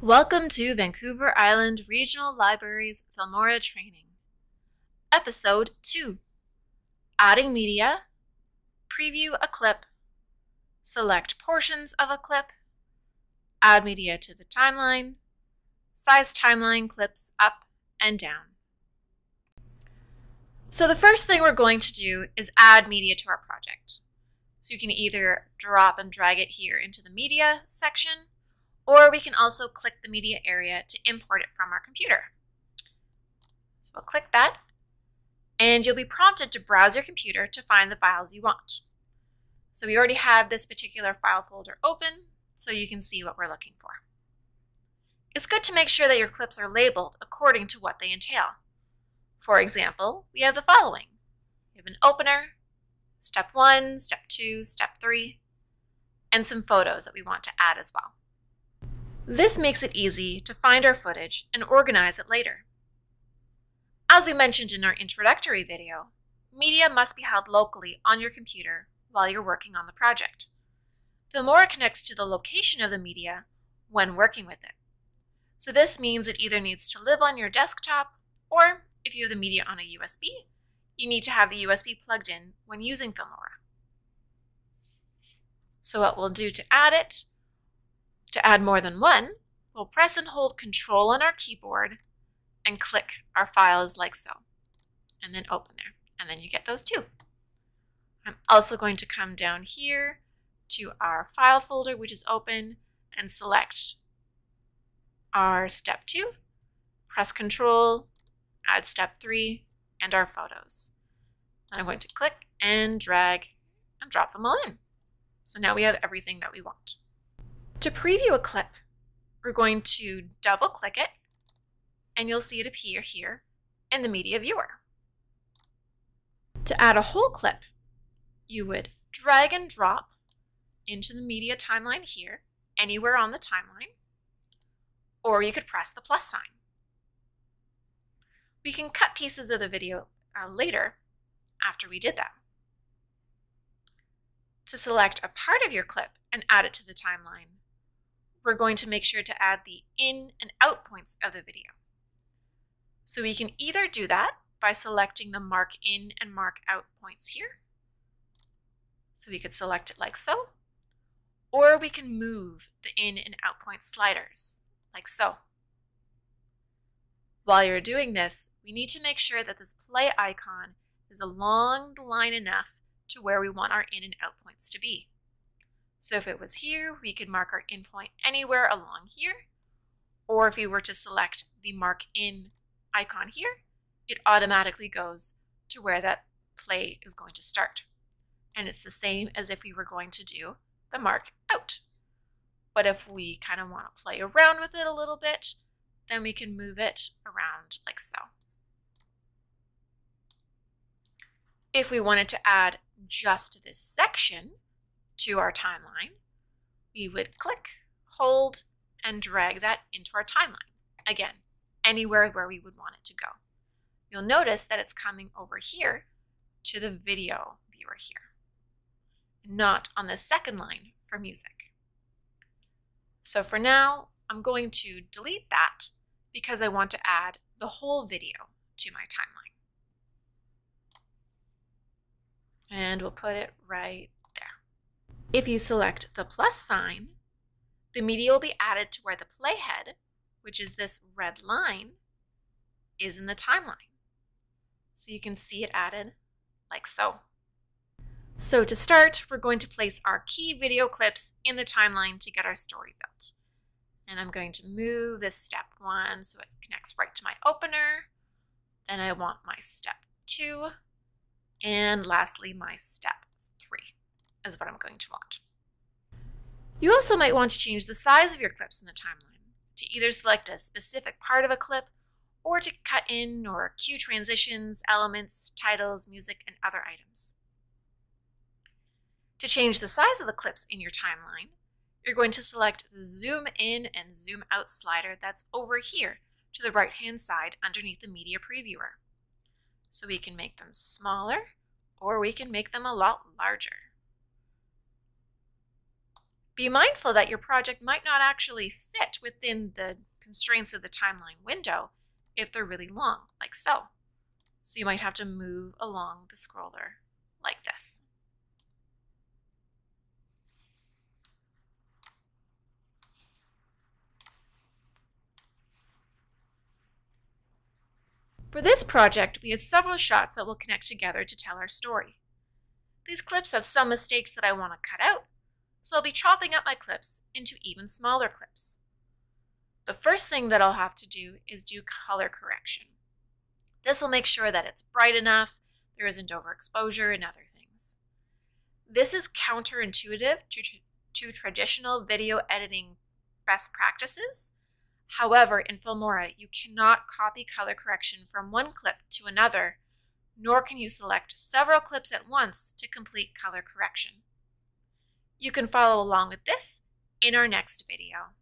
Welcome to Vancouver Island Regional Library's Filmora training. Episode 2 Adding Media, Preview a Clip, Select portions of a clip, Add media to the timeline, Size timeline clips up and down. So the first thing we're going to do is add media to our project. So you can either drop and drag it here into the media section or we can also click the media area to import it from our computer. So we'll click that, and you'll be prompted to browse your computer to find the files you want. So we already have this particular file folder open, so you can see what we're looking for. It's good to make sure that your clips are labeled according to what they entail. For example, we have the following. We have an opener, step one, step two, step three, and some photos that we want to add as well. This makes it easy to find our footage and organize it later. As we mentioned in our introductory video, media must be held locally on your computer while you're working on the project. Filmora connects to the location of the media when working with it. So this means it either needs to live on your desktop, or if you have the media on a USB, you need to have the USB plugged in when using Filmora. So what we'll do to add it to add more than one, we'll press and hold Control on our keyboard and click our files like so, and then open there. And then you get those two. I'm also going to come down here to our file folder, which is open, and select our step two, press Control, add step three, and our photos. Then I'm going to click and drag and drop them all in. So now we have everything that we want. To preview a clip, we're going to double click it and you'll see it appear here in the media viewer. To add a whole clip, you would drag and drop into the media timeline here, anywhere on the timeline, or you could press the plus sign. We can cut pieces of the video uh, later after we did that. To select a part of your clip and add it to the timeline, we're going to make sure to add the in and out points of the video. So we can either do that by selecting the mark in and mark out points here. So we could select it like so, or we can move the in and out point sliders like so. While you're doing this, we need to make sure that this play icon is along the line enough to where we want our in and out points to be. So if it was here, we could mark our in point anywhere along here. Or if we were to select the mark in icon here, it automatically goes to where that play is going to start. And it's the same as if we were going to do the mark out. But if we kind of want to play around with it a little bit, then we can move it around like so. If we wanted to add just this section, to our timeline, we would click, hold, and drag that into our timeline. Again, anywhere where we would want it to go. You'll notice that it's coming over here to the video viewer here, not on the second line for music. So for now, I'm going to delete that because I want to add the whole video to my timeline. And we'll put it right if you select the plus sign, the media will be added to where the playhead, which is this red line, is in the timeline. So you can see it added like so. So to start, we're going to place our key video clips in the timeline to get our story built. And I'm going to move this step one so it connects right to my opener. Then I want my step two, and lastly, my step is what I'm going to want. You also might want to change the size of your clips in the timeline to either select a specific part of a clip or to cut in or cue transitions, elements, titles, music, and other items. To change the size of the clips in your timeline, you're going to select the zoom in and zoom out slider that's over here to the right hand side underneath the media previewer. So we can make them smaller or we can make them a lot larger. Be mindful that your project might not actually fit within the constraints of the timeline window if they're really long, like so. So you might have to move along the scroller like this. For this project, we have several shots that will connect together to tell our story. These clips have some mistakes that I want to cut out, so I'll be chopping up my clips into even smaller clips. The first thing that I'll have to do is do color correction. This will make sure that it's bright enough, there isn't overexposure, and other things. This is counterintuitive to, to traditional video editing best practices, However, in Filmora, you cannot copy color correction from one clip to another, nor can you select several clips at once to complete color correction. You can follow along with this in our next video.